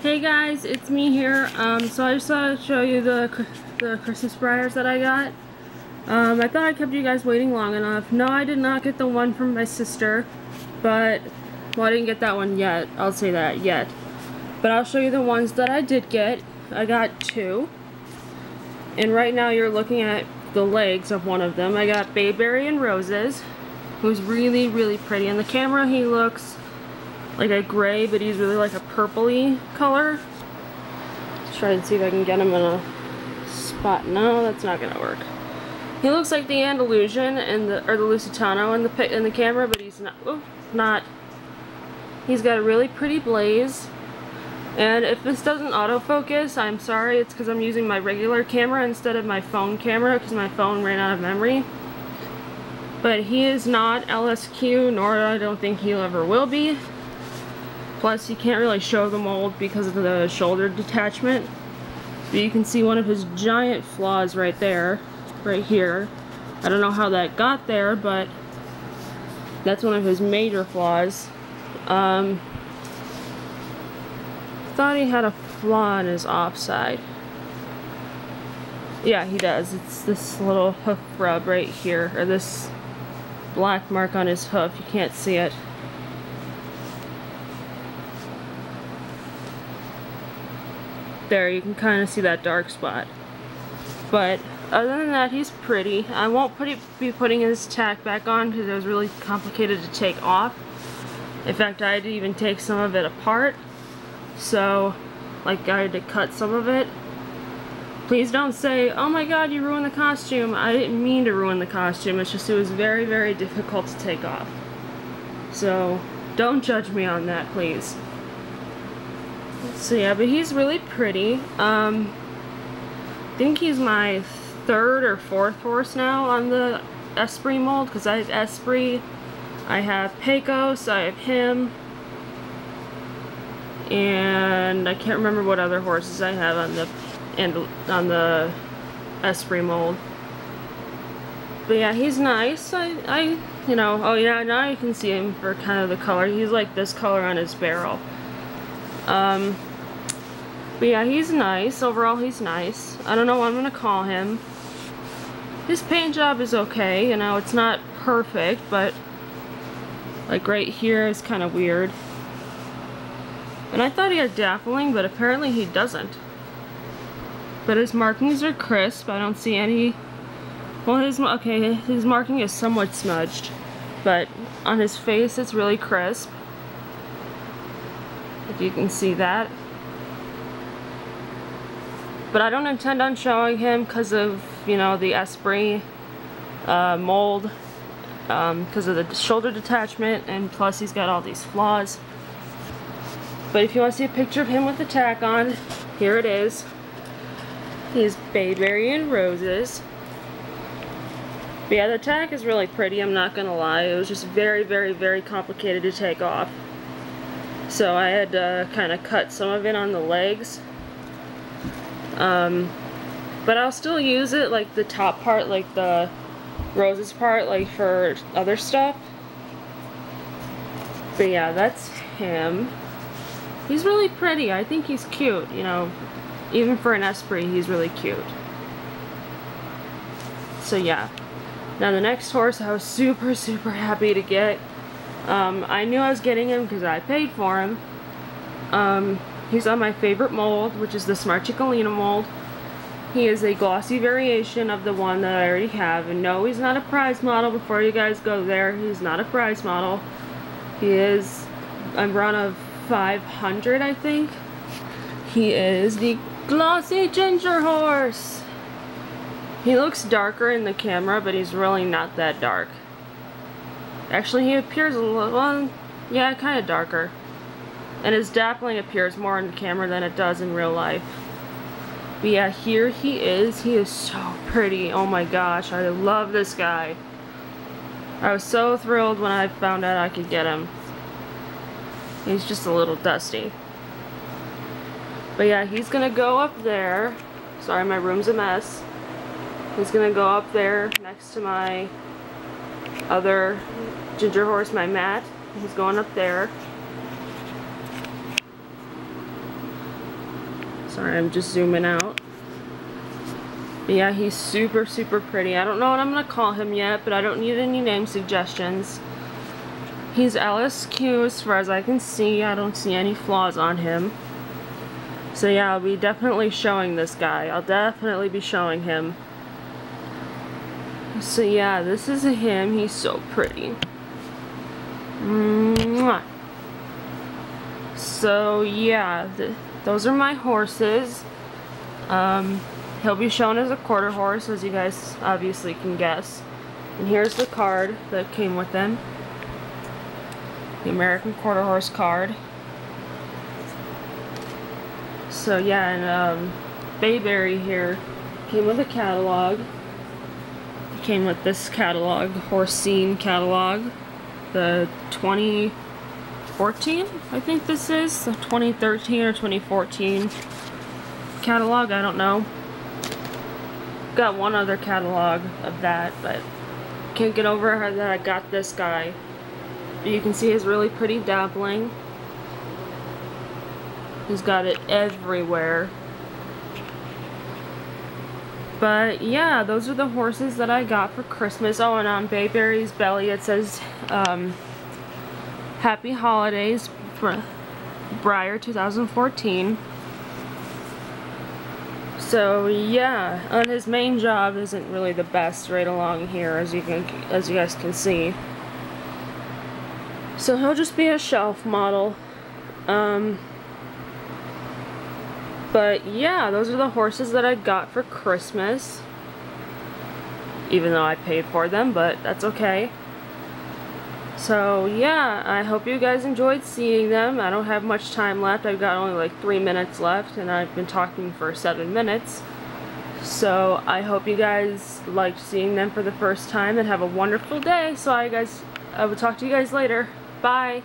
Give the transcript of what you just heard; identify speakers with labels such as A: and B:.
A: Hey guys, it's me here. Um, so I just thought I'd show you the, the Christmas Breyers that I got. Um, I thought I kept you guys waiting long enough. No, I did not get the one from my sister, but, well, I didn't get that one yet. I'll say that, yet. But I'll show you the ones that I did get. I got two. And right now you're looking at the legs of one of them. I got Bayberry and Roses, who's really, really pretty. In the camera, he looks like a gray, but he's really like a purpley color. Let's try and see if I can get him in a spot. No, that's not gonna work. He looks like the Andalusian and the or the Lusitano in the in the camera, but he's not. Oh, not. He's got a really pretty blaze. And if this doesn't autofocus, I'm sorry. It's because I'm using my regular camera instead of my phone camera because my phone ran out of memory. But he is not LSQ, nor I don't think he ever will be. Plus, you can't really show the mold because of the shoulder detachment. But you can see one of his giant flaws right there, right here. I don't know how that got there, but that's one of his major flaws. Um, thought he had a flaw in his offside. Yeah, he does. It's this little hoof rub right here, or this black mark on his hoof. You can't see it. There, you can kind of see that dark spot. But other than that, he's pretty. I won't put it, be putting his tack back on because it was really complicated to take off. In fact, I had to even take some of it apart. So, like I had to cut some of it. Please don't say, oh my god, you ruined the costume. I didn't mean to ruin the costume. It's just it was very, very difficult to take off. So, don't judge me on that, please. So yeah, but he's really pretty. Um, I think he's my third or fourth horse now on the Esprit mold because I have Esprit, I have Pecos, I have him, and I can't remember what other horses I have on the and on the Esprit mold. But yeah, he's nice. I, I, you know, oh yeah, now you can see him for kind of the color. He's like this color on his barrel. Um, but yeah, he's nice. Overall, he's nice. I don't know what I'm going to call him. His paint job is okay. You know, it's not perfect, but like right here is kind of weird. And I thought he had dappling, but apparently he doesn't. But his markings are crisp. I don't see any... Well, his... Okay, his marking is somewhat smudged. But on his face, it's really crisp. You can see that. But I don't intend on showing him because of, you know, the Esprit uh, mold. Because um, of the shoulder detachment. And plus he's got all these flaws. But if you want to see a picture of him with the tack on, here it is. He's Bayberry and Roses. But yeah, the tack is really pretty, I'm not gonna lie. It was just very, very, very complicated to take off. So I had to kind of cut some of it on the legs. Um, but I'll still use it, like the top part, like the roses part, like for other stuff. But yeah, that's him. He's really pretty. I think he's cute, you know. Even for an Esprit, he's really cute. So yeah. Now the next horse I was super, super happy to get. Um, I knew I was getting him because I paid for him. Um, he's on my favorite mold, which is the Smart Chic Olena mold. He is a glossy variation of the one that I already have. And no, he's not a prize model before you guys go there. He's not a prize model. He is I'm run of 500, I think. He is the glossy ginger horse. He looks darker in the camera, but he's really not that dark. Actually, he appears a little, well, yeah, kind of darker. And his dappling appears more on camera than it does in real life. But yeah, here he is. He is so pretty. Oh my gosh, I love this guy. I was so thrilled when I found out I could get him. He's just a little dusty. But yeah, he's gonna go up there. Sorry, my room's a mess. He's gonna go up there next to my other ginger horse, my mat. He's going up there. Sorry, I'm just zooming out. But yeah, he's super, super pretty. I don't know what I'm going to call him yet, but I don't need any name suggestions. He's LSQ as far as I can see. I don't see any flaws on him. So yeah, I'll be definitely showing this guy. I'll definitely be showing him. So yeah, this is him. He's so pretty. Mwah. So yeah, th those are my horses. Um, he'll be shown as a quarter horse, as you guys obviously can guess. And here's the card that came with them. The American Quarter Horse card. So yeah, and um, Bayberry here came with a catalog. Came with this catalog, Horse Scene catalog. The 2014, I think this is. The 2013 or 2014 catalog, I don't know. Got one other catalog of that, but can't get over how that I got this guy. You can see his really pretty dappling. He's got it everywhere. But yeah, those are the horses that I got for Christmas. Oh, and on Bayberry's belly it says um, Happy Holidays Breyer 2014. So yeah, and his main job isn't really the best right along here as you can as you guys can see. So he'll just be a shelf model. Um, but yeah, those are the horses that I got for Christmas. Even though I paid for them, but that's okay. So yeah, I hope you guys enjoyed seeing them. I don't have much time left. I've got only like three minutes left and I've been talking for seven minutes. So I hope you guys liked seeing them for the first time and have a wonderful day. So I guys, I will talk to you guys later. Bye.